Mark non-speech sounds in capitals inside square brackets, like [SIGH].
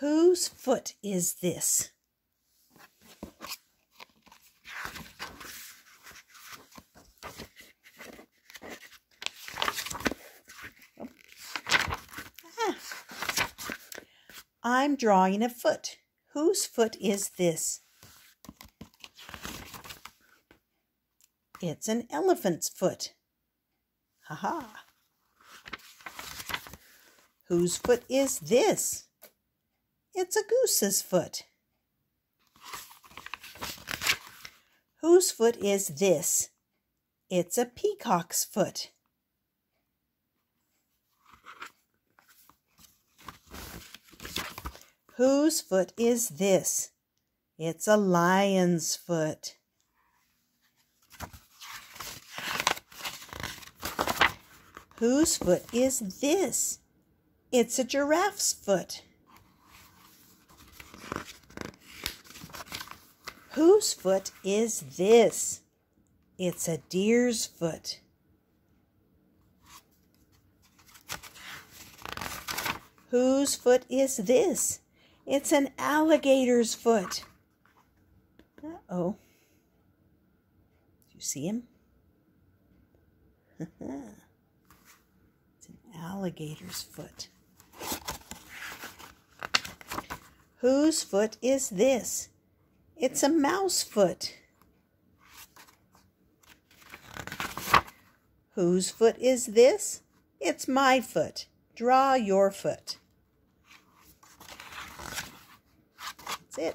Whose foot is this? Ah. I'm drawing a foot. Whose foot is this? It's an elephant's foot. Ha ha. Whose foot is this? It's a goose's foot. Whose foot is this? It's a peacock's foot. Whose foot is this? It's a lion's foot. Whose foot is this? It's a giraffe's foot. Whose foot is this? It's a deer's foot. Whose foot is this? It's an alligator's foot. Uh oh. Do you see him? [LAUGHS] it's an alligator's foot. Whose foot is this? It's a mouse foot. Whose foot is this? It's my foot. Draw your foot. That's it.